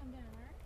come down, all right?